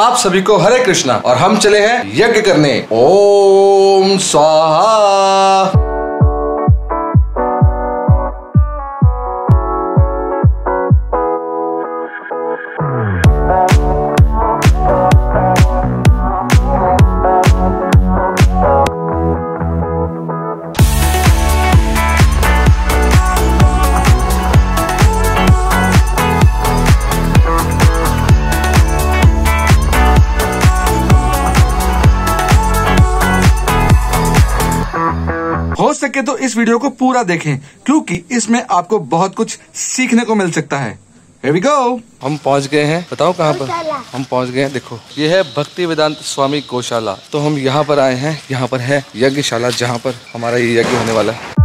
आप सभी को हरे कृष्णा और हम चले हैं यज्ञ करने। ओम स्वाहा। इस वीडियो को पूरा देखें क्योंकि इसमें आपको बहुत कुछ सीखने को मिल सकता है। Here we go. हम पहुँच गए हैं। बताओ कहाँ पर? हम पहुँच गए हैं। देखो ये है भक्ति वेदांत स्वामी गौशाला। तो हम यहाँ पर आए हैं। यहाँ पर है यज्ञशाला जहाँ पर हमारा ये यज्ञ होने वाला है।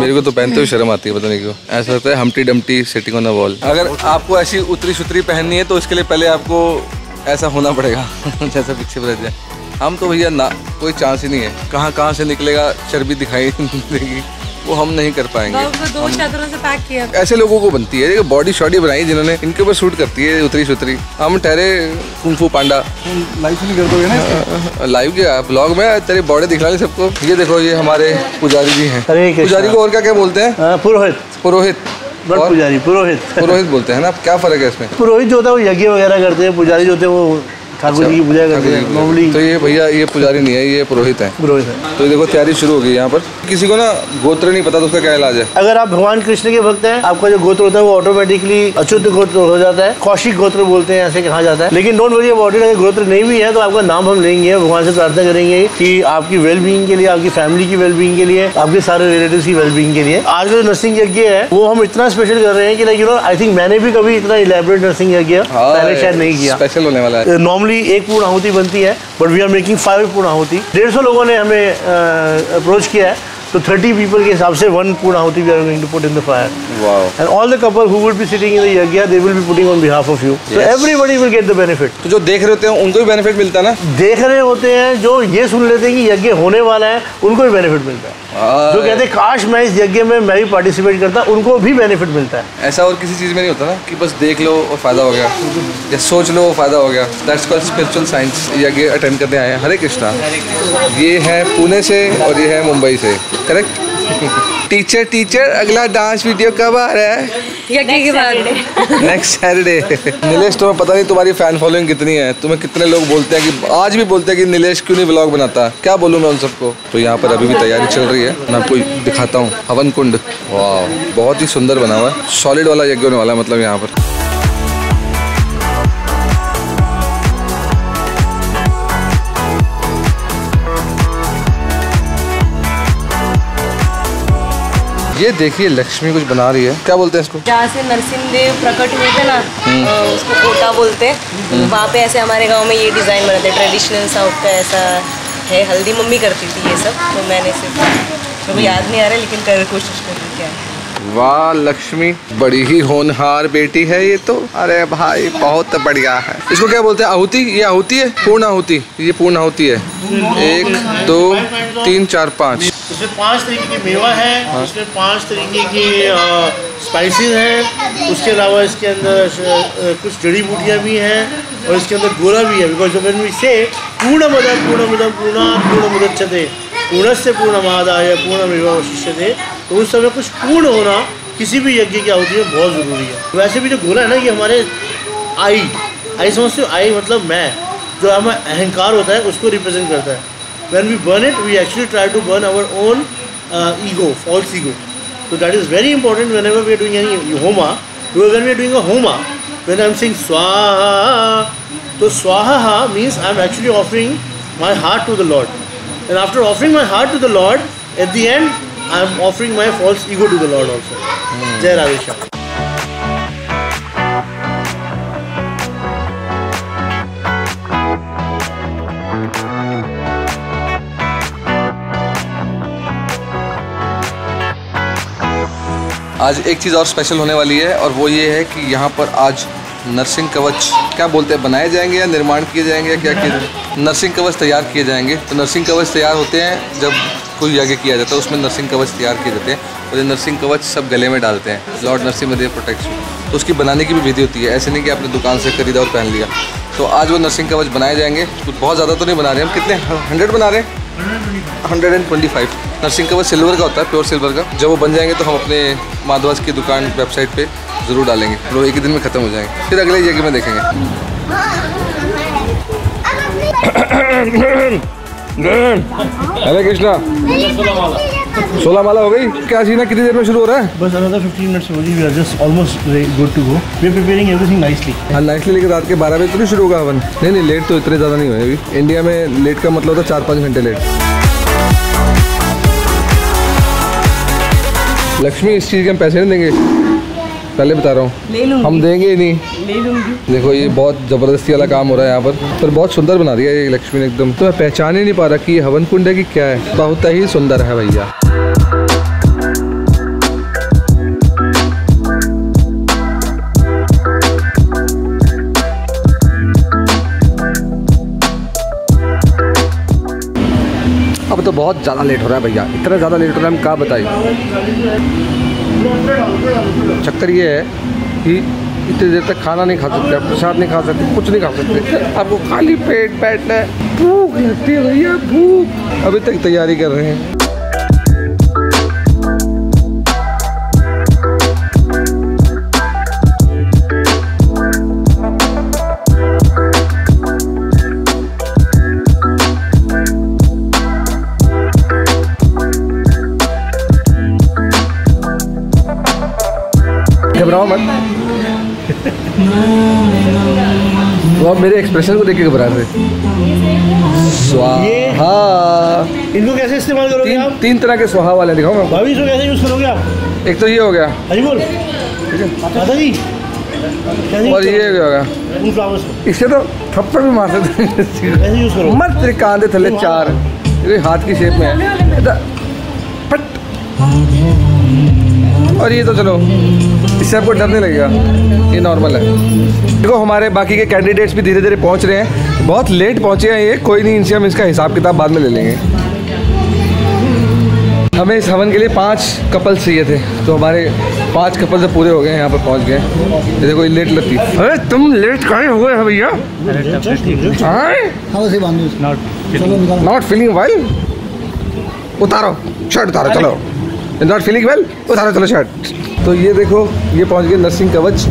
मेरे को तो पहनते हुए शर्म आती है पता नहीं क्यों। ऐसा लगता है Humpty Dumpty setting on wall अगर आपको ऐसी उतरी सुतरी पहननी है तो इसके लिए पहले आपको ऐसा होना पड़ेगा। जैसा पीछे पर जाए। हम तो भैया ना कोई चांस ही नहीं है। कहाँ कहाँ से निकलेगा चर्बी दिखाई देगी। वो हम नहीं कर पाएँगे। दो चादरों से पैक किया। ऐसे लोगों को बनती है। बॉडी शॉडी बनाई जिन्होंने इनके ऊपर सूट करती है उतरी सुतरी हम ठहरे कुंफू पांडा लाइफ नहीं कर दोगे ना लाइव क्या? ब्लॉग में तेरी बॉडी दिखला ली सबको। ये देखो ये हमारे पुजारी जी हैं। पुजारी को और क्या क्या बोलते हैं? हाँ, पुरोहित। पुरोहित। पुजारी पुरोहित। पुरोहित बोलते हैं ना क्या फ़र्क है इसमें? पुरोहित जो होता है वो यज्ञ वगैरह करते हैं पुजारी जो होते हैं वो ठाकुर जी की पूजा करते हैं नॉर्मली तो ये भैया ये पुजारी नहीं है ये पुरोहित है। पुरोहित है। तो ये देखो तैयारी शुरू हो गई यहाँ पर। किसी को ना गोत्र नहीं पता तो उसका क्या इलाज है। अगर आप भगवान कृष्ण के भक्त हैं आपका जो गोत्र होता है वो ऑटोमेटिकली अच्युत गोत्र हो जाता है कौशिक गोत्र बोलते हैं ऐसे कहा जाता है। लेकिन डोंट वरी अबाउट इट अगर गोत्र नहीं भी है तो आपका नाम हम लेंगे भगवान से प्रार्थना करेंगे कि आपकी वेल बीइंग के लिए आपकी फैमिली की वेल बीइंग के लिए आपके सारे रिलेटिव की वेल बीइंग के लिए। आज का जो नर्सिंग यज्ञ है वो हम इतना स्पेशल कर रहे हैं कि like you know I think मैंने भी कभी इतना इलेबोरेट नर्सिंग यज्ञ पहले शायद नहीं किया। स्पेशल होने वाला है। नॉर्मली एक पूर्ण आहुति बनती है but we are making five पूर्ण आहुति। डेढ़ सौ लोगों ने हमें अप्रोच किया है। तो थर्टी पीपल के हिसाब से वन पूर्ण आहुति we are going to put in the fire wow and all the couple who would be sitting in the yagya they will be putting on behalf of you so Yes. Everybody will get the benefit तो जो देख रहे होते हैं उनको भी benefit मिलता है ना? देख रहे होते हैं जो ये सुन लेते हैं कि यज्ञ होने वाला है उनको भी बेनिफिट मिलता है। जो कहते हैं काश मैं इस यज्ञ में मैं भी पार्टिसिपेट करता उनको भी बेनिफिट मिलता है। ऐसा और किसी चीज़ में नहीं होता ना कि बस देख लो और फ़ायदा हो गया। या सोच लो फ़ायदा हो गया। दैट्स कॉल्ड स्पिरिचुअल साइंस यज्ञ अटेंड करने आए हैं। हरे कृष्णा ये है पुणे से और ये है मुंबई से। करेक्ट टीचर टीचर अगला डांस वीडियो कब आ रहा है? यज्ञ के बाद नेक्स्ट सैटरडे नीलेश तुम्हें पता नहीं तुम्हारी फ़ैन फॉलोइंग कितनी है। तुम्हें कितने लोग बोलते हैं कि आज भी बोलते हैं कि नीलेश क्यों नहीं ब्लॉग बनाता? क्या बोलूँ मैं उन सबको? तो यहाँ पर अभी भी तैयारी चल रही है। मैं आपको दिखाता हूँ। हवन कुंड वाह बहुत ही सुंदर बना हुआ है। सॉलिड वाला यज्ञ होने वाला है मतलब यहाँ पर। ये देखिए लक्ष्मी कुछ बना रही है। क्या बोलते हैं इसको? जहाँ से नरसिंहदेव प्रकट हुए थे ना उसको कोटा बोलते। हैं वहाँ पे ऐसे हमारे गाँव में ये डिज़ाइन बना थे ट्रेडिशनल साउथ का ऐसा है हल्दी मम्मी करती थी ये सब तो मैंने सिर्फ़ को याद नहीं आ रहा लेकिन कर कोशिश कर रही क्या है। वाह लक्ष्मी बड़ी ही होनहार बेटी है ये तो। अरे भाई बहुत बढ़िया है। इसको क्या बोलते हैं? आहुति? ये आहुति है? पूर्ण आहुति? ये पूर्ण आहुति है। एक दो तीन चार पाँच। इसमें पाँच तरीके की मेवा है इसमें पाँच तरीके की स्पाइसेस हैं उसके अलावा इसके अंदर कुछ जड़ी बूटियाँ भी हैं और इसके अंदर गोला भी है बिकॉज़ व्हेन वी से पूर्ण मद पूर्ण मद पूर्ण पूर्ण मुदच्छते पूर्णस्य पूर्णमादाय पूर्ण मेवा शिष्यते तो उस समय कुछ पूर्ण होना किसी भी यज्ञ की आहुति में बहुत ज़रूरी है। वैसे भी जो गोला है ना ये हमारे आई आई समझते हो? आई मतलब मैं जो हमारा अहंकार होता है उसको रिप्रेजेंट करता है। When we burn it we actually try to burn our own uh, ego false ego. So that is very important whenever we are doing any homa. Because when we are doing a homa when i'm saying swaha so swaha means i'm actually offering my heart to the lord. And after offering my heart to the lord at the end i'm offering my false ego to the lord also. Jai radhesha आज एक चीज़ और special होने वाली है और वो ये है कि यहाँ पर आज नर्सिंग कवच क्या बोलते हैं, बनाए जाएँगे या निर्माण किए जाएँगे या क्या किए नर्सिंग कवच तैयार किए जाएँगे। तो नर्सिंग कवच तैयार होते हैं जब कोई ही आगे किया जाता है उसमें नर्सिंग कवच तैयार किए जाते हैं और ये नर्सिंग कवच सब गले में डालते हैं। लॉर्ड नर्सिंग में प्रोटेक्शन तो उसकी बनाने की भी विधि होती है। ऐसे नहीं कि आपने दुकान से खरीदा और पहन लिया। तो आज वो नर्सिंग कवच बनाए जाएँगे। कुछ बहुत ज़्यादा तो नहीं बना रहे हम। कितने? हंड्रेड बना रहे हैं। Hundred and twenty five nursing cover silver का होता है प्योर सिल्वर का जब वो बन जाएँगे तो हम अपने माधवास की दुकान वेबसाइट पे ज़रूर डालेंगे वो एक ही दिन में ख़त्म हो जाएँगे फिर अगले जगह में देखेंगे हरे कृष्णा सोलह माला हो गई। क्या सीन है? कितनी देर में शुरू हो रहा है? बस another 15 minutes more we are just almost good to go. We are preparing everything nicely. हाँ नाइटली लेकर रात के बारह बजे तो नहीं शुरू होगा हवन? नहीं नहीं लेट तो इतने ज़्यादा नहीं हुए अभी। इंडिया में लेट का मतलब होता है चार पाँच घंटे लेट लक्ष्मी इस चीज़ के हम पैसे नहीं देंगे। पहले बता रहा हूँ। ले लूँगी। हम देंगे ही नहीं। ले लूँगी। देखो, ये बहुत ज़बरदस्ती वाला काम हो रहा है यहाँ पर पर बहुत सुंदर बना दिया ये लक्ष्मी ने एकदम। तो मैं पहचान ही नहीं पा रहा कि ये हवन कुंड है कि क्या है। बहुत ही सुंदर है भैया। अब तो बहुत ज़्यादा लेट हो रहा है भैया। इतना ज़्यादा लेट हो रहा है, हम कहाँ बताइए चक्कर ये है कि इतनी देर तक खाना नहीं खा सकते, आप प्रसाद नहीं खा सकते, कुछ नहीं खा सकते। आपको खाली पेट बैठना है। भूख लगती है भैया, भूख। अभी तक तैयारी कर रहे हैं। घबराओ मत। वो आप मेरे एक्सप्रेशन को देख के घबरा रहे स्वाहा। इनको कैसे इस्तेमाल करोगे तीन आप? तीन तरह के स्वाहा वाले दिखाओ मैं। भाभी इसको कैसे यूज़ करोगे आप? एक तो ये हो गया। हरी बोल। दादा जी और ये हो गया। इससे तो थप्पड़ भी मार सकते कैसे यूज़ करोगे? मत तेरे कांधे थले चार। ये हाथ की शेप में है। इधर, फट और ये तो चलो। इससे आपको डर नहीं लगेगा। ये नॉर्मल है। देखो, हमारे बाकी के कैंडिडेट्स भी धीरे धीरे पहुँच रहे हैं। बहुत लेट पहुँचे हैं ये। कोई नहीं, इनसे हम इसका हिसाब किताब बाद में ले लेंगे। हमें इस हवन के लिए पाँच कपल्स चाहिए थे। तो हमारे पाँच कपल से पूरे हो गए यहाँ पर पहुँच गए। देखो लेट लगती अरे, तुम लेट काहे हो गए भैया नॉट फीलिंग वेल उतारो। शर्ट उतारो, चलो। नॉट फीलिंग वेल उतारो, चलो शर्ट तो ये देखो ये पहुँच गए नर्सिंग कवच।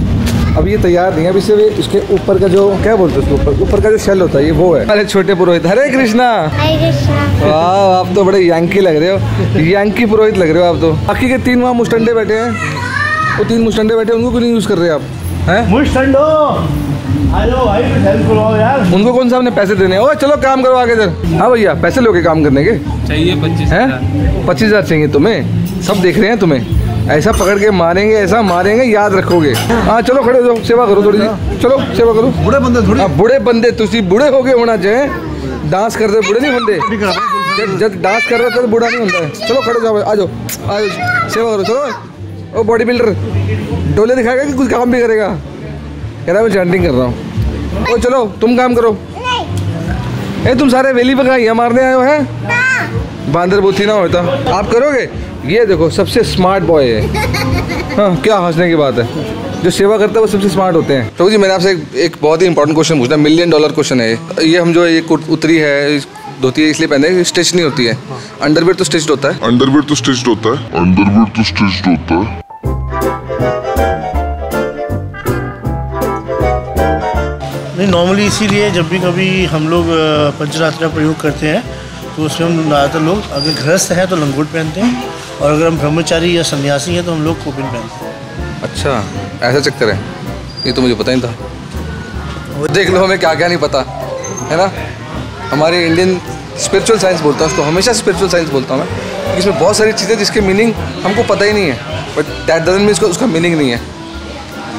अब ये तैयार नहीं है अभी सिर्फ़ इसके ऊपर का जो क्या बोलते हैं ऊपर? ऊपर का जो शेल होता है ये वो है। अरे छोटे पुरोहित हरे कृष्णा। कृष्णा। वाह आप तो बड़े यांकी लग रहे हो। यांकी पुरोहित लग रहे हो आप तो। बाकी के तीन वहाँ मुस्टंडे बैठे हैं। वो तीन मुस्टंडे बैठे उनको क्यों नहीं यूज़ कर रहे आप? हैं? उनको कौन सा हमने पैसे देने ओ चलो काम करो आगे इधर। हाँ भैया पैसे लोगे काम करने के? चाहिए पच्चीस हैं? पच्चीस हज़ार चाहिए तुम्हें? सब देख रहे हैं तुम्हें? ऐसा पकड़ के मारेंगे ऐसा मारेंगे याद रखोगे। हाँ चलो खड़े हो सेवा करो थोड़ी सी। चलो सेवा करो। बुढ़े बंदे थोड़ी। हाँ बुढ़े बंदे तुसी बुढ़े हो गए होना चाहिए डांस करते बुढ़े नहीं बनते जब डांस कर रहे हो तो बुढ़ा नहीं होता है। चलो खड़े जाओ आ जाओ। आ जाओ सेवा करो चलो। ओ बॉडी बिल्डर डोले दिखाएगा कि कुछ काम भी करेगा? कह रहा है मैं चैंटिंग कर रहा हूँ। ओ चलो तुम काम करो। ए तुम सारे वेली पकाइया मारने आए हो हैं? बांदर बुद्धि ना होता आप करोगे? ये देखो सबसे स्मार्ट बॉय है। हाँ क्या हंसने की बात है? जो सेवा करता है वो सबसे स्मार्ट होते हैं। तो जी मैंने आपसे एक, एक बहुत ही इंपॉर्टेंट क्वेश्चन पूछना मिलियन डॉलर क्वेश्चन है ये। हम जो ये उतरी है धोती है इसलिए पहने स्टिच नहीं होती है। अंडरवेयर तो स्टिच होता है। अंडरवेयर तो स्टिच्ड होता है। अंडरवेयर तो स्टिच्ड होता है। नहीं नॉर्मली इसीलिए जब भी कभी हम लोग पंचरात्र का प्रयोग करते हैं तो उसमें हम ज़्यादातर लोग अगर गृहस्थ हैं तो लंगोट पहनते हैं और अगर हम ब्रह्मचारी या सन्यासी हैं तो हम लोग कोपिन पहनते हैं। अच्छा ऐसा चक्कर है? ये तो मुझे पता ही था। देख लो, हमें क्या क्या नहीं पता, है ना? हमारे इंडियन स्पिरिचुअल साइंस बोलता हूँ उसको, हमेशा स्पिरिचुअल साइंस बोलता हूँ मैं इसमें बहुत सारी चीज़ें जिसके मीनिंग हमको पता ही नहीं है बट दैट डजन मीन उसका उसका मीनिंग नहीं है।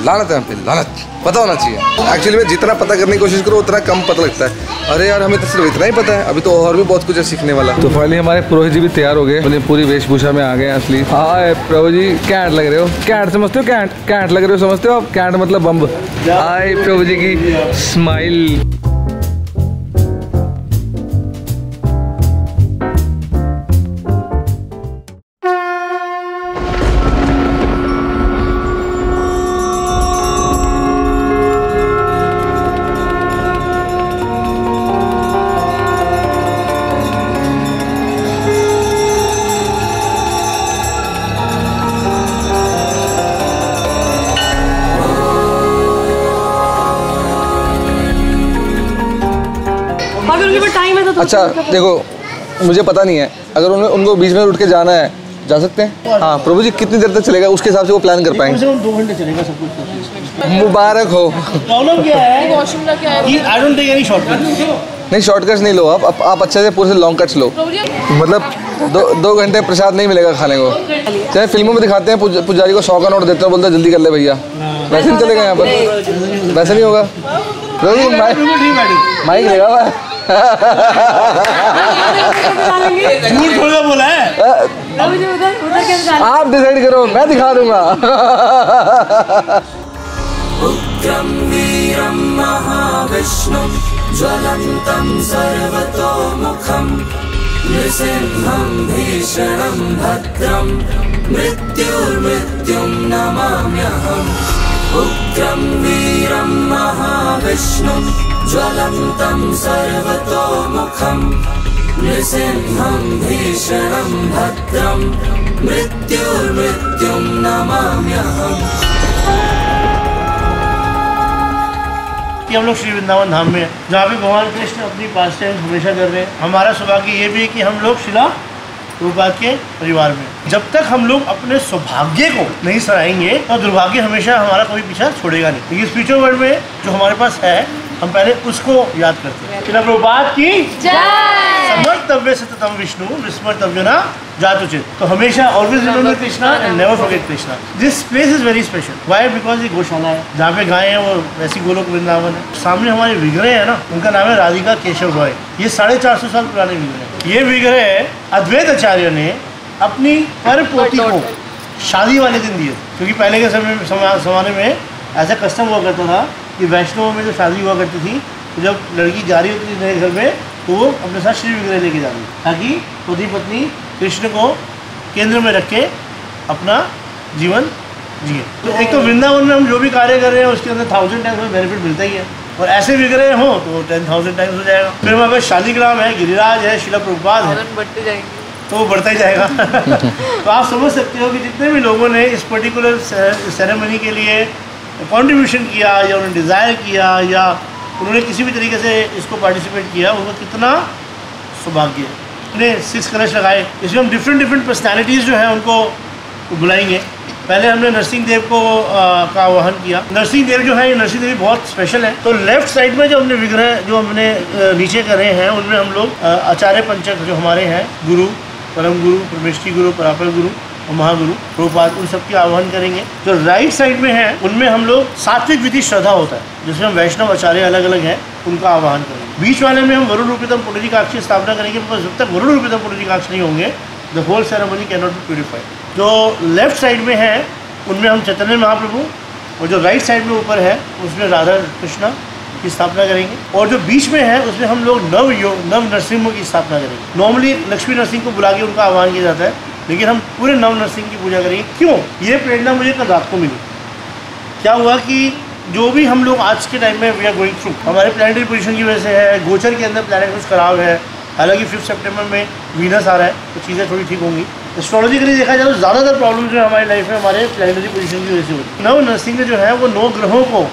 लानत है हम पे, लानत। पता होना चाहिए। एक्चुअली मैं जितना पता करने की कोशिश करूँ, उतना कम पता लगता है। अरे यार, हमें तो सिर्फ़ इतना ही पता है। अभी तो और भी बहुत कुछ है सीखने वाला। तो फाइनली हमारे पुरोहित जी भी तैयार हो गए। अपनी पूरी वेशभूषा में आ गए असली। हाय प्रभु जी, कैंट लग रहे हो। कैंट समझते हो कैंट? कैंट लग रहे हो, समझते हो आप? कैंट मतलब बम्ब। हाय, प्रभु जी की स्माइल अच्छा देखो मुझे पता नहीं है। अगर उन्हें उनको बीच में उठ के जाना है जा सकते हैं? हाँ प्रभु जी कितनी देर तक चलेगा? उसके हिसाब से वो प्लान कर पाएँगे। दो घंटे चलेगा सब कुछ मुबारक हो। प्रॉब्लम क्या है? वॉशरूम का क्या है? I don't take any shortcut नहीं शॉर्टकट्स नहीं लो आप। आप, आप अच्छे से पूरे से लॉन्ग कट्स लो। मतलब दो दो घंटे प्रसाद नहीं मिलेगा खाने को। चाहे फ़िल्मों में दिखाते हैं पुज- पुजारी को सौ का नोट देते हैं बोलते जल्दी कर ले भैया। वैसे नहीं चलेगा यहाँ पर। वैसे नहीं होगा। माइक लेगा हुआ है। झूठ थोड़ा बोला है। आप डिसाइड करो, मैं दिखा दूँगा। उग्रं वीरं महाविष्णुं, ज्वलन्तं सर्वतोमुखं, नृसिंहं भीषणं भद्रं, मृत्युर्मृत्युं नमाम्यहम्। उग्रं वीरं महाविष्णुं, ज्वलन्तं सर्वतोमुखं, नृसिंहं भीषणं भद्रं, मृत्युर्मृत्युं नमाम्यहम्। कि हम लोग श्री वृंदावन धाम में, जहाँ पे भगवान कृष्ण अपनी पास टाइम हमेशा कर रहे हैं, हमारा सौभाग्य ये भी है कि हम लोग शिला प्रभुपाद के परिवार में। जब तक हम लोग अपने सौभाग्य को नहीं सराएँगे तो दुर्भाग्य हमेशा हमारा कोई पीछा छोड़ेगा नहीं। क्योंकि स्पिरिचुअल वर्ल्ड में जो हमारे पास है हम पहले उसको याद करते हैं। प्रभुपाद की समर्तव्य सततम विष्णु विस्मर्तव्य ना जातुचित। तो हमेशा always remember Krishna and never forget Krishna this place is very special why because ये गौशाला है। जहाँ पे गाय है वो वैसी गोलोक वृंदावन है। सामने हमारे विग्रह है ना। उनका नाम है राधिका केशव रॉय। ये साढ़े चार सौ साल पुराने विग्रह हैं। ये विग्रह अद्वैत आचार्य ने अपनी पर पोती को शादी वाले दिन दिए। क्योंकि पहले के समय समा- जमाने में ऐसा कस्टम हुआ करता था कि वैष्णव में जो शादी हुआ करती थी तो जब लड़की जा रही होती थी नए घर में तो वो अपने साथ श्री विग्रह लेके थी ताकि पति पत्नी कृष्ण को केंद्र में रख के अपना जीवन जिए। तो एक तो वृंदावन में हम जो भी कार्य कर रहे हैं उसके अंदर थाउज़ेंड टाइम्स में बेनिफिट मिलता ही है। और ऐसे विग्रह हो तो टेन थाउज़ेंड टाइम्स हो जाएगा। फिर हमारे पास शालिग्राम है गिरिराज है शिला प्रभुपाद है। बढ़ते जाएँगे। तो वो बढ़ता ही जाएगा। तो आप समझ सकते हो कि जितने भी लोगों ने इस पर्टिकुलर सेरेमनी के लिए कॉन्ट्रीब्यूशन किया या उन्होंने डिज़ायर किया या उन्होंने किसी भी तरीके से इसको पार्टिसिपेट किया उनको कितना सौभाग्य है। उन्हें सिक्स कलश लगाए इसमें हम डिफरेंट डिफरेंट पर्सनैलिटीज़ जो है उनको बुलाएँगे। पहले हमने नरसिंह देव को आ, का आह्वान किया। नरसिंह देव जो है ये नरसिंह देवी बहुत स्पेशल है। तो लेफ़्ट साइड में जो हमने विग्रह जो हमने नीचे करे हैं उनमें हम लोग आचार्य पंचक जो हमारे हैं गुरु परम गुरु परमेष्ठी गुरु परापर गुरु महागुरु प्रभुपाद उन सबके आह्वान करेंगे। जो राइट साइड में है, उनमें हम लोग सात्विक विधि श्रद्धा होता है, जिसमें हम वैष्णव, आचार्य अलग अलग हैं, उनका आह्वान करेंगे। बीच वाले में हम वरुण रूपितम काक्ष की स्थापना करेंगे बिकॉज़ जब तक वरुण रूपितम काक्ष नहीं होंगे the whole ceremony can not be purified जो लेफ़्ट साइड में है, उनमें हम चैतन्य महाप्रभु और जो राइट साइड में ऊपर है, उसमें राधा कृष्णा की स्थापना करेंगे। और जो बीच में है, उसमें हम लोग नव योग नव नरसिंह की स्थापना करेंगे। नॉर्मली लक्ष्मी नरसिंह को बुला के उनका आह्वान किया जाता है। लेकिन हम पूरे नव नरसिंह की पूजा करेंगे। क्यों? ये प्रेरणा मुझे कल रात को मिली। क्या हुआ कि जो भी हम लोग आज के टाइम में वी आर गोइंग थ्रू हमारे प्लानिटरी पोजिशन की वजह से है, गोचर के अंदर प्लानट कुछ खराब है, हालाँकि फिफ्थ सेप्टेम्बर में वीनस आ रहा है तो चीज़ें थोड़ी ठीक होंगी। एस्ट्रोलॉजिकली देखा जाए तो ज़्यादातर प्रॉब्लम जो है हमारी लाइफ में, हमारे प्लानिटरी पोजिशन की वजह से होती है। नव नरसिंह जो है, वो नौ ग्रहों को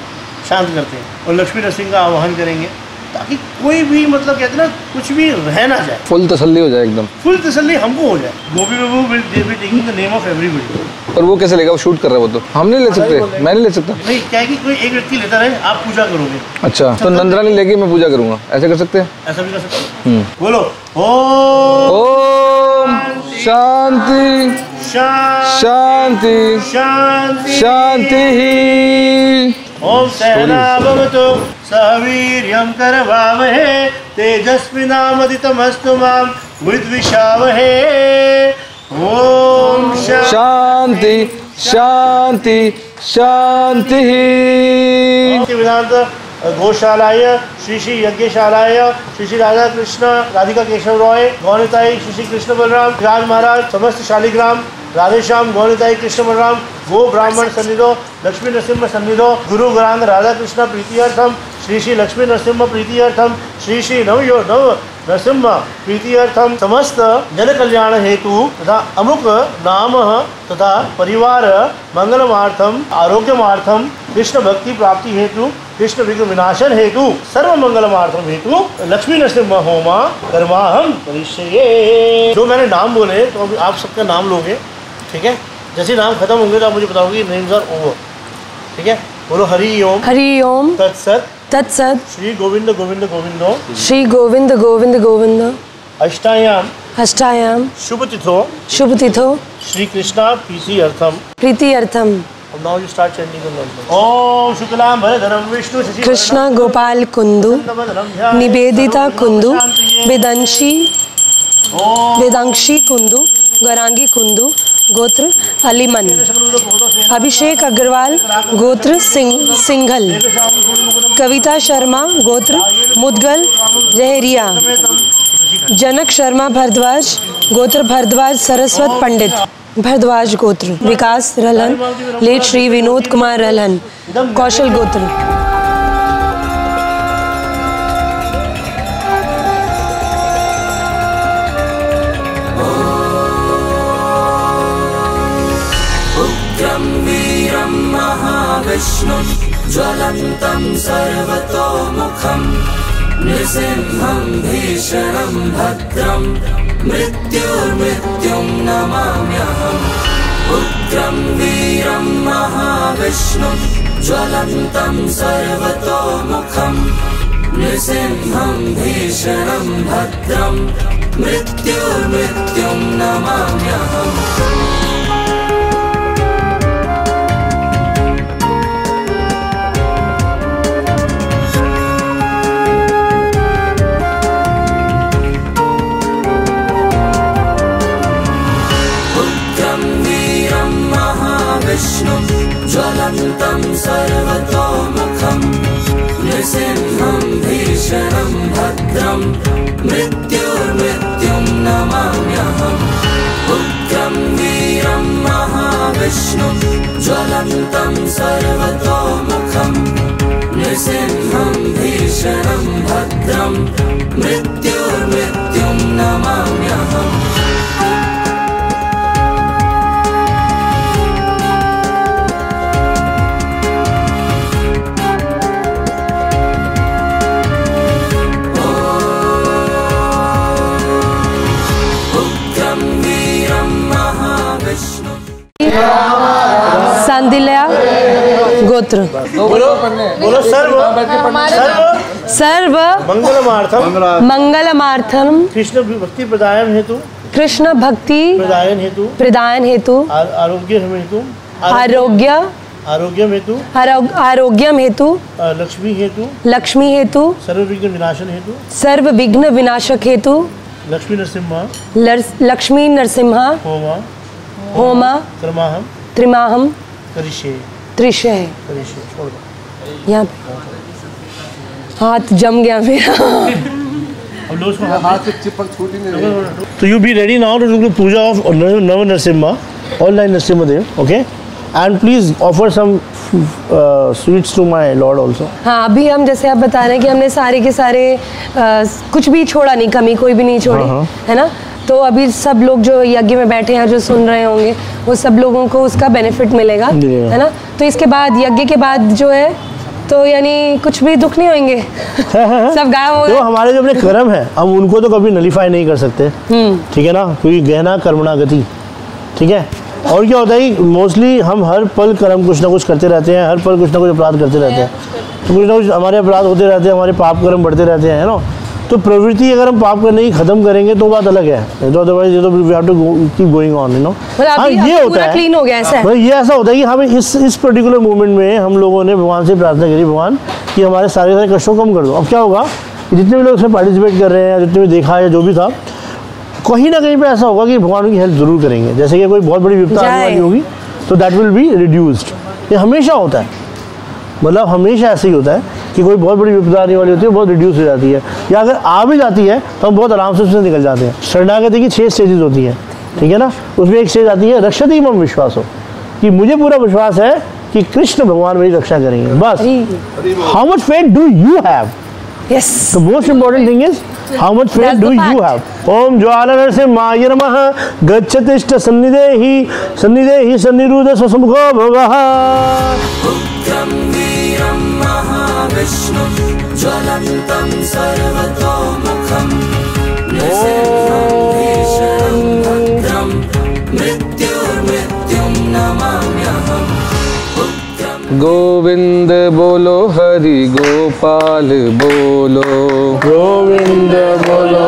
शांत करते हैं और लक्ष्मी नरसिंह का आह्वान करेंगे। ताकि कोई भी मतलब कहते ना कुछ भी रह ना जाए। फुल तसल्ली हो जाए एकदम। फुल तसल्ली हमको हो जाए। Gopi Babu will they be taking the name of everybody और वो कैसे लेगा? वो शूट कर रहा है वो तो। हम नहीं ले सकते। मैं नहीं ले सकता। नहीं क्या है कि कोई एक व्यक्ति लेता रहे आप पूजा करोगे। अच्छा तो नंदरानी लेके मैं पूजा करूँगा। ऐसे कर सकते हैं? ऐसा भी कर सकते हो। हम्म। बोलो ओम शांति शांति शांति शांति शांति ही। ओम सहना भवतु। सहवीर्यं करवावहे तेजस्विनामदितमस्तु माँ विद्विषावहे ओम शांति शांति शांति शांति। ही भक्ति वेदांत। गौशालाय, श्री श्री यज्ञशालाय, श्री श्री राधा कृष्ण राधिका केशव रॉय गौनिताई श्री श्री कृष्ण बलराम, राज महाराज, समस्त शालिग्राम, राधेश्याम गौनिताई कृष्ण बलराम, गो ब्राह्मण सन्निधो, लक्ष्मी नरसिंह सन्निधो, गुरु ग्रांध राधा कृष्ण प्रीति अर्थम, श्री श्री लक्ष्मी नरसिंह प्रीति अर्थम, श्री श्री नव यो नव नरसिंह प्रीतियर्थम समस्त जन कल्याण हेतु तथा अमुक नाम तथा परिवार मंगलमार्थम आरोग्यमार्थम कृष्ण भक्ति प्राप्ति हेतु कृष्ण विघ्न विनाशन हेतु सर्व मंगलमार्थम हेतु लक्ष्मी नरसिम्हा होमा कर्माहम परिचय जो मैंने नाम बोले तो अभी आप सबका नाम लोगे ठीक है? जैसे नाम खत्म होंगे तो आप मुझे बताओगे नेम्स आर ओवर ठीक है? बोलो हरि ओम। हरि ओम। तत्सत तत्सत श्री गोविंद गोविंद गोविंदो। श्री गोविंद गोविंद गोविंद। अष्टायाम। अष्टायाम। शुभ तिथो शुभ तिथो श्री कृष्णा पीसी अर्थम। प्रीति अर्थम। Now you start chanting the mantra. ओम शुक्लाम भरधरम विष्णु शशि कृष्ण गोपाल कुंदु। निवेदिता कुंदु। वेदंशी। वेदांशी कुंदु। गौरांगी कुंदु। गोत्र अलीमन। अभिषेक अग्रवाल। गोत्र सिंह सिंघल। कविता शर्मा, गोत्र, मुदगल, जहरिया। जनक शर्मा भरद्वाज, गोत्र भरद्वाज सरस्वत पंडित। भरद्वाज गोत्र, विकास रलन, लेट श्री विनोद कुमार रलन, कौशल गोत्र। महाविष्णु ज्वलन्तं सर्वतोमुखम् नृसिंहं भीषणं भद्रं मृत्युर्मृत्युं नमाम्यहम्। उग्रं वीरं महाविष्णु ज्वलन्तं सर्वतोमुखम् नृसिंहं भीषणं भद्रं मृत्युर्मृत्युं नमाम्यहम् ज्वलन्तं सर्वतोमुखम् नृसिंहं भीषणं भद्रं मृत्युर्मृत्युं नमाम्यहम् उग्रं वीरं महाविष्णु ज्वलन्तं सर्वतोमुखम् नृसिंहं भीषणं भद्रं मृत्युर्मृत्युं नमाम्यहम् गोत्र बोलो बोलो सर्व। सर्व। सर्व। मंगलमार्थम। मंगलमार्थम। कृष्ण भक्ति प्रदायन हेतु। कृष्ण भक्ति प्रदायन हेतु। प्रदान हेतु। आरोग्य हेतु। आरोग्य। आरोग्य हेतु। आरो- आरोग्यम हेतु। लक्ष्मी हेतु। लक्ष्मी हेतु। सर्व विघ्न विनाशन हेतु। सर्व विघ्न विनाशक हेतु। लक्ष्मी नरसिम्हा लक्ष्मी नरसिम्हा होमा। होमा। क्रमाहम त्रिमाहम। करिष्ये। त्रिशय दो यहाँ पे। हाथ जम गया मेरा। ही तो you be ready now to do puja of Nav Narasimha online Narasimha Dev okay and please offer some sweets to my lord also हाँ अभी हम जैसे आप बता रहे हैं कि हमने सारे के सारे अ, कुछ भी छोड़ा नहीं कमी कोई भी नहीं छोड़ी हाँ, हाँ। है ना? तो अभी सब लोग जो यज्ञ में बैठे हैं जो सुन रहे होंगे वो सब लोगों को उसका बेनिफिट मिलेगा। है ना? तो इसके बाद यज्ञ के बाद जो है तो यानी कुछ भी दुख नहीं होंगे सब गायब हो तो हमारे जो अपने कर्म है हम उनको तो कभी नलीफाई नहीं कर सकते। हम्म। ठीक है ना? क्योंकि गहना कर्मणा गति ठीक है? और क्या होता है मोस्टली हम हर पल कर्म कुछ ना कुछ करते रहते हैं हर पल कुछ ना कुछ अपराध करते रहते हैं। तो कुछ ना कुछ हमारे अपराध होते रहते हैं हमारे पाप कर्म बढ़ते रहते हैं है ना? तो प्रवृत्ति अगर हम पाप करने की खत्म करेंगे तो बात अलग है। तो अदरवाइज़ ये तो we have to keep going on you know मतलब अभी- अभी पूरा clean हो गया, ऐसा है? मतलब ये ऐसा होता है कि हमें इस इस पर्टिकुलर मोमेंट में हम लोगों ने भगवान से प्रार्थना करी भगवान कि हमारे सारे सारे कष्टों कम कर दो। अब क्या होगा जितने भी लोग इसमें पार्टिसिपेट कर रहे हैं जितने भी देखा है जो भी था कहीं ना कहीं पे ऐसा होगा कि भगवान की हेल्प ज़रूर करेंगे। जैसे कि कोई बहुत बड़ी विपदा आने वाली होगी तो दैट विल बी रिड्यूस्ड ये हमेशा होता है। मतलब हमेशा ऐसे ही होता है कि कोई बहुत बड़ी विपदा आने वाली होती है बहुत रिड्यूस हो जाती है। या अगर आ भी जाती है तो हम बहुत आराम से उससे निकल जाते हैं। शरणागति की छः स्टेजेस होती हैं। ठीक है ना? उसमें एक स्टेज आती है रक्षति मम विश्वास। हो कि मुझे पूरा विश्वास है कि कृष्ण भगवान मेरी रक्षा करेंगे। बस। How much faith do you have yes The most important thing is how much faith do you have? Om Jwala Narasimhaya Namaha Gachatishta Sannidehi Sannidehi Sanniruda Swasambho Bhavaha Mahavishnu ज्वलन्तं सर्वतोमुखम् भीषणं भद्रं मृत्युर्मृत्युं नमाम्यहम् उग्रं गोविंद बोलो। हरि गोपाल बोलो। गोविंद बोलो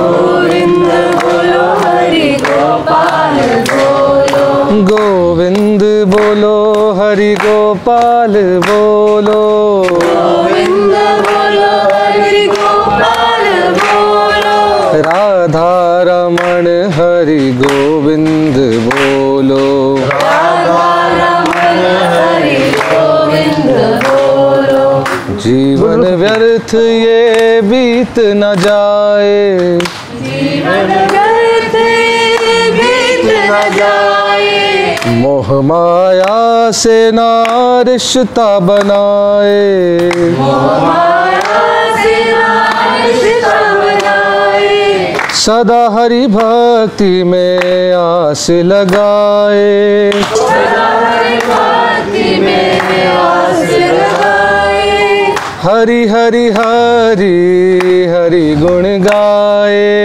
गोविंद बोलो हरि गोपाल बोलो गोविंद बोलो हरि गोपाल बोलो राधा रमण हरि गोविंद बोलो। जीवन व्यर्थ ये बीत न जाए। मोह माया से ना रिश्ता बनाए। सदा हरि भक्ति में आस लगाए। हरि हरि हरि हरि गुण गाए।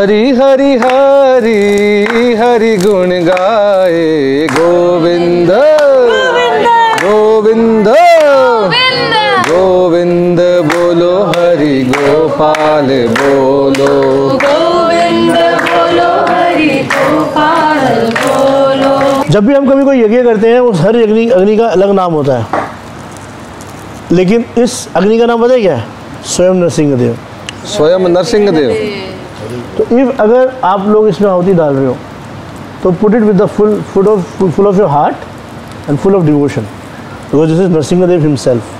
हरि हरि हरि हरि गुण गाए गोविंद। गोविंद। गोविंद। बोलो हरि गोपाल बोलो। गोविंद बोलो हरि गोपाल बोलो। जब भी हम कभी कोई यज्ञ करते हैं उस हर अग्नि अग्नि का अलग नाम होता है। लेकिन इस अग्नि का नाम पता है क्या? है स्वयं नरसिंह देव स्वयं नरसिंह देव तो इफ़ अगर आप लोग इसमें आहुति डाल रहे हो तो put it with the full full of full of your heart and full of devotion because this is Narasimha Dev himself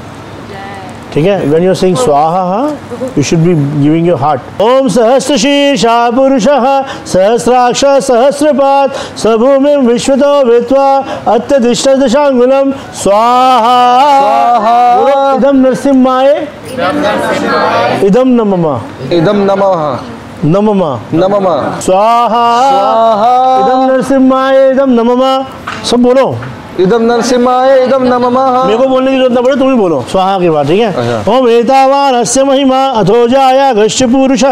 ठीक है? When you sing swaha you should be giving your heart ओम सहस्र शीर्षा पुरुष सहस्राक्ष सहस्रपात सभूमि विश्वतो वित्वा अत्यधिष्ठ दशांगुलम स्वाहा इदम नरसिम्हाय इदम नममा इदम नमः नममा। नमः स्वाहा। इदम नरसिम्हाय इदम नमः सब बोलो। इदम नरसिम्हाय इदम नमः। मेरे को बोलने की ज़रूरत ना पड़े तुम ही बोलो। स्वाहा के बाद ठीक है? अच्छा। ओम एतावान अस्य महिमा अथो जाया गश्य पुरुष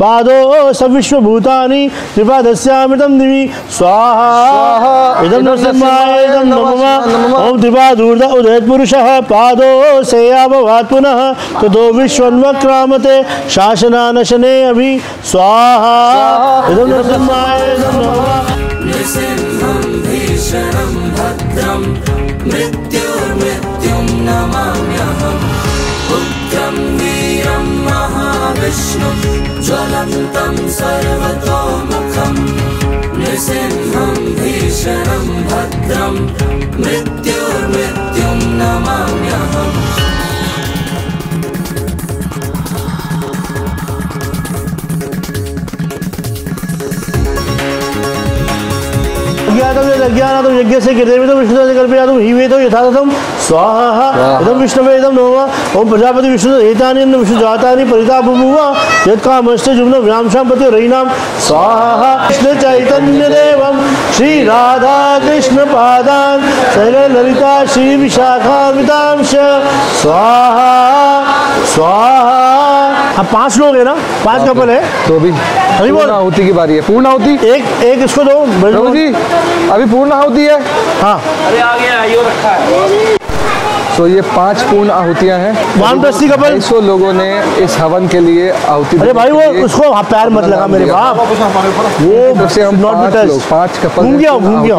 पादो सविश्व भूतानि त्रिपादस्यामृतम दिवि स्वाहा। इदम नरसिम्हाय इदम नमः। नमः। ओम त्रिपादूर्ध उदयत पुरुष पादो सेयाभवात् पुनः तदो विश्वन्वक्रामते शासनानशने अभि स्वाहा। इदम नरसिम्हाय इदम नमः। भीषणं भद्रं मृत्युर्मृत्युं नमाम्यहम् उग्रं वीरं महाविष्णु ज्वलन्तं सर्वतोमुखम् नृसिंहं भीषणं भद्रं मृत्युर्मृत्युं नमाम्यहम् अज्ञातम यद् अज्ञानातम यज्ञ से कृतमिदं विष्णु से कल्पयातम ही वेदो यथातथम स्वाहा इदं विष्णवे इदं नमः। ओम प्रजापति विष्णु एतानि अन्न विष्णु जातानि परिता बभूव यत्कामश्च जुम्न व्यामशां पति रयिनां स्वाहा कृष्ण चैतन्य देवं। श्री राधा कृष्ण पादान। सहगण ललिता श्री विशाखामितांश। स्वाहा स्वाहा। अब पाँच लोग है ना? पाँच कपल है। तो भी अभी बोल। पूर्ण आहुति की बारी है। पूर्ण आहुति? एक एक इसको दो जी अभी पूर्ण आहुति है? हाँ। तो ये पाँच पूर्ण आहुतियाँ हैं। वानप्रस्थी कपल सौ लोगों ने इस हवन के लिए आहुति अरे भाई वो उसको हाँ, पैर मत लगा मेरे बाप। वो से हम be पाँच पाँच कपल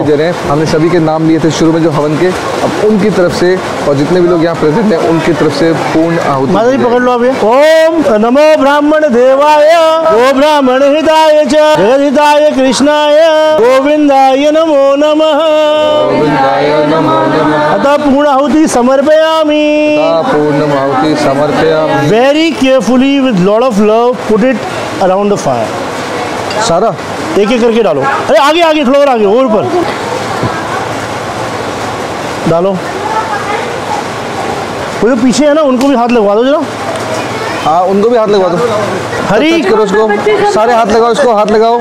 दे रहे हैं। हमने सभी के नाम लिए थे शुरू में जो हवन के। अब उनकी तरफ़ से और जितने भी लोग यहाँ प्रेजेंट हैं उनकी तरफ़ से पूर्ण आहुति माता जी पकड़ लो आप ओम नमो ब्राह्मण देवाय गो ब्राह्मण हिताय च। जगद हिताय कृष्णाय गोविंदाय नमो नमः। गोविंदाय नमो नमः। अतः पूर्ण आहुति समर्पयामि very carefully with lot of love put it around the fire सारा एक एक करके डालो अरे आगे आगे थोड़ा और आगे और ऊपर डालो वो जो पीछे है ना उनको भी हाथ लगवा दो जरा हाँ उनको भी हाथ लगवा दो हरी करो उसको सारे हाथ लगाओ इसको हाथ लगाओ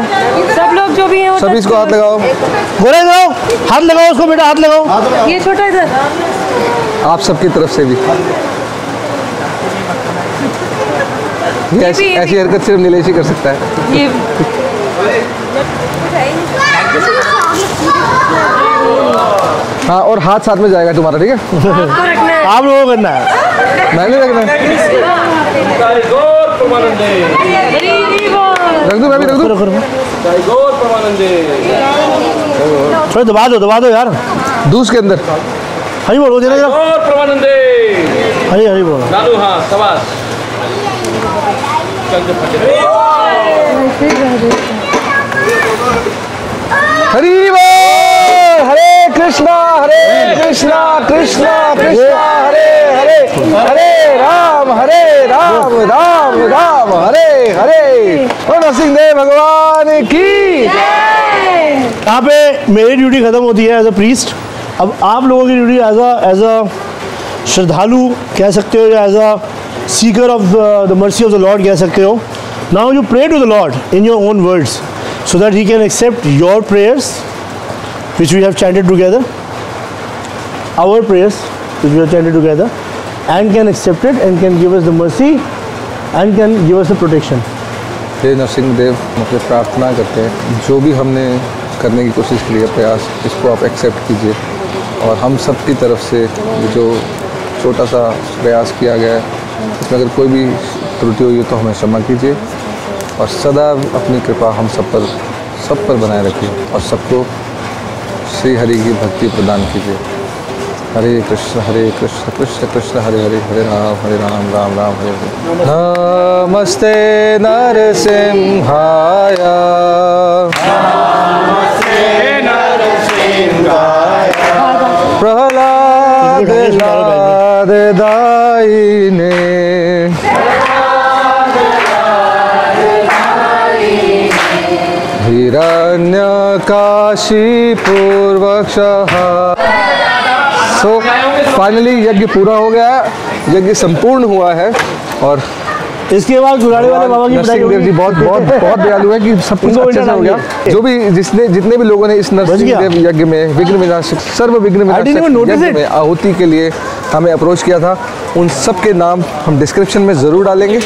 सब लोग जो भी हैं सभी इसको हाथ लगाओ गोरे लगाओ हाथ लगाओ उसको बेटा हाथ लगाओ। ये छोटा इधर। आप सबकी तरफ़ से भी। ये ऐसी ऐसी हरकत सिर्फ़ नीलेश ही कर सकता है। ये हाँ और हाथ साथ में जाएगा तुम्हारा ठीक है? आप लोगों को करना है। मैंने रखना है। रख दूँ मैं भी रख दूँ? थोड़ा दबा दो दबा दो यार। दूस के अंदर। हरी बोलो जरा। जरा और परमानंदे हरी हरी बोलो। लालू हाँ सवास हरी बोल हरे कृष्णा हरे कृष्णा कृष्णा कृष्णा हरे हरे हरे राम हरे राम राम राम हरे हरे। और नरसिंह देव भगवान की यहाँ पे मेरी ड्यूटी खत्म होती है एज अ प्रीस्ट अब आप लोगों की ड्यूटी एज एज अ श्रद्धालु कह सकते हो या as a seeker of the mercy of the lord कह सकते हो। Now you pray to the lord in your own words so that he can accept your prayers which we have chanted together our prayers, which we have chanted together, and can accept it and can give us the mercy and can give us the protection. हे नरसिंह देव मतलब प्रार्थना करते हैं। जो भी हमने करने की कोशिश की है, प्रयास, इसको आप एक्सेप्ट कीजिए। और हम सब की तरफ़ से जो छोटा सा प्रयास किया गया है, उसमें अगर कोई भी त्रुटि हुई हो तो हमें क्षमा कीजिए और सदा अपनी कृपा हम सब पर सब पर बनाए रखिए और सबको श्री हरि की भक्ति प्रदान कीजिए। हरे कृष्ण हरे कृष्ण कृष्ण कृष्ण, हरे हरे हरे राम हरे राम राम राम, हरे हरे। नमस्ते नरसिंहाय। प्रहलाद हिरण्य काशी पूर्वक्ष सो फाइनली यज्ञ पूरा हो गया यज्ञ संपूर्ण हुआ है और इसके बाद गुराड़ी वाले बाबा की पिटाई नरसिंह देव जी बहुत बहुत बहुत दयालु है कि सब कुछ अच्छे से हो गया। जो भी जिसने जितने भी लोगों ने इस नरसिंह देव यज्ञ में विघ्न विनाशक सर्व विघ्न विनाशक. में आहुति के लिए हमें अप्रोच किया था। उन सब के नाम हम डिस्क्रिप्शन में ज़रूर डालेंगे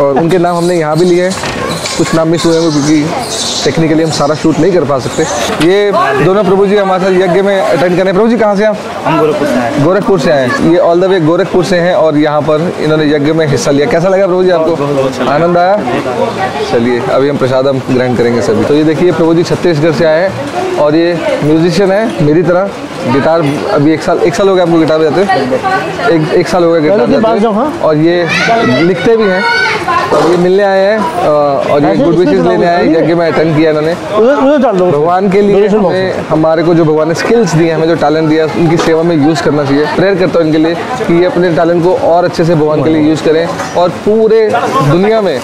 और उनके नाम हमने यहाँ भी लिए हैं। कुछ नाम मिस हुए हैं क्योंकि टेक्निकली हम सारा शूट नहीं कर पा सकते। ये दोनों प्रभु जी हमारे साथ यज्ञ में अटेंड करें प्रभु जी कहाँ से आप? हम गोरखपुर से आए गोरखपुर से आए ये ऑल द वे गोरखपुर से हैं और यहाँ पर इन्होंने यज्ञ में हिस्सा लिया। कैसा लगा प्रभु जी आपको? आनंद आया? चलिए अभी हम प्रसाद हम ग्रहण करेंगे सभी। तो ये देखिए प्रभु जी छत्तीसगढ़ से आए हैं और ये म्यूजिशियन है मेरी तरह। गिटार अभी एक साल एक साल हो गया आपको गिटार बजाते एक एक साल हो गया गिटार बजाते हाँ। और ये लिखते भी हैं। और ये मिलने आए हैं और ये गुड विशेष लेने आए? यज्ञ में अटेंड किया इन्होंने। भगवान के लिए हमें हमारे को जो भगवान ने स्किल्स दिए हमें जो टैलेंट दिया उनकी सेवा में यूज़ करना चाहिए। प्रेयर करता हूँ इनके लिए कि ये अपने टैलेंट को और अच्छे से भगवान के लिए यूज़ करें और पूरे दुनिया में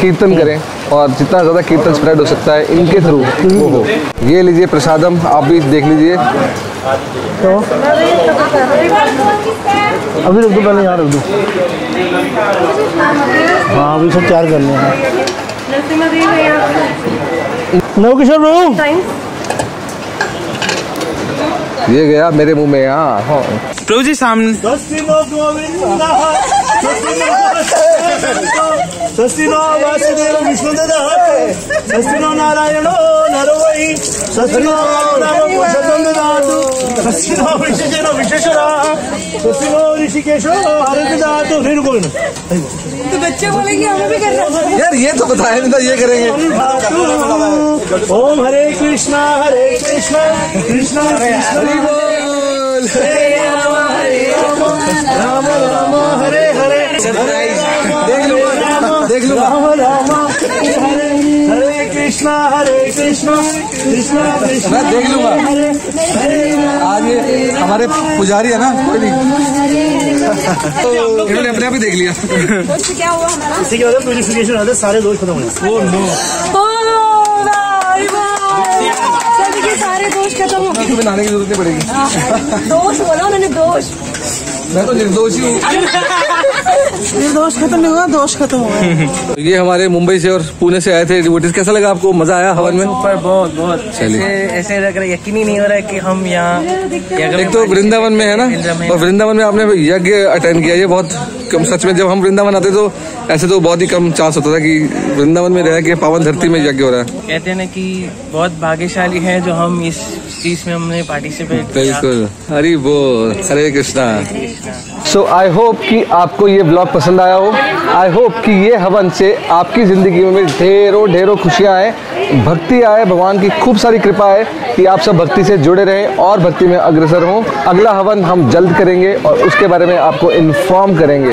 कीर्तन करें और जितना ज़्यादा कीर्तन स्प्रेड हो सकता है इनके थ्रू वो हो। ये लीजिए प्रसादम आप भी देख लीजिए। अभी रख दो पहले यहाँ रख दो। हाँ अभी सब तैयार कर लें। नवकिशोर प्रभु ये गया मेरे मुँह में यहाँ हाँ। प्रभु जी सामने। वासुदेव विष्णु नारायणो नरो वै ददातु विशेषेण विशेषरा ऋषिकेशो ददातु फिर रुको ना यार ये तो बताया नहीं था ये करेंगे। ओम हरे कृष्णा हरे कृष्णा कृष्णा कृष्णा हरे हरे राम राम हरे हरे देख लो देख लो राम राम हरे हरे। हरे कृष्णा हरे कृष्णा कृष्णा कृष्णा। देख लूँगा आज ये हमारे पुजारी है ना? कोई नहीं। इन्होंने अपने आप ही देख लिया। क्या हुआ इसी के बाद प्यूरिफिकेशन होता है सारे दोष खत्म हो सबके सारे दोष खत्म हो गए तुम्हें नहाने की ज़रूरत नहीं पड़ेगी। दोष बोला उन्होंने दोष। मैं तो निर्दोषी हूँ दोष खत्म नहीं हुआ दोष खत्म हुआ। तो ये हमारे मुंबई से और पुणे से आए थे डिवोटीज कैसा लगा आपको? मज़ा आया हवन में? पर बहुत बहुत। चलिए। ऐसे ऐसे लग रहा है यकीन ही नहीं हो रहा है कि हम यहाँ एक तो वृंदावन में है ना? और वृंदावन में आपने यज्ञ अटेंड किया ये बहुत कम सच में जब हम वृंदावन आते तो ऐसे तो बहुत ही कम चांस होता था कि वृंदावन में रह के पावन धरती में यज्ञ हो रहा है। कहते हैं ना कि बहुत भाग्यशाली है जो हम इस चीज़ में हमने पार्टिसिपेट बिल्कुल। हरी बोल। हरे कृष्णा। सो आई होप कि आपको ये ब्लॉग पसंद आया हो। आई होप कि ये हवन से आपकी ज़िंदगी में ढेरों ढेरों खुशियाँ आए भक्ति आए भगवान की खूब सारी कृपा है कि आप सब भक्ति से जुड़े रहें और भक्ति में अग्रसर हों। अगला हवन हम जल्द करेंगे और उसके बारे में आपको इन्फॉर्म करेंगे।